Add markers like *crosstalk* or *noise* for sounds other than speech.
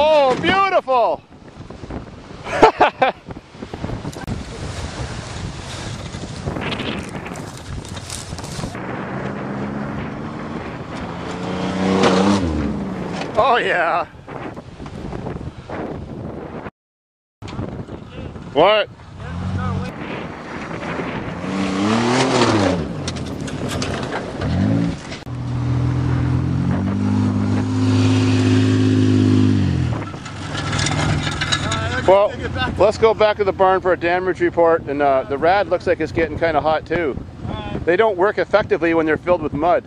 Oh, careful. *laughs* oh yeah. What? Well, let's go back to the barn for a damage report. And uh, the rad looks like it's getting kind of hot too. They don't work effectively when they're filled with mud.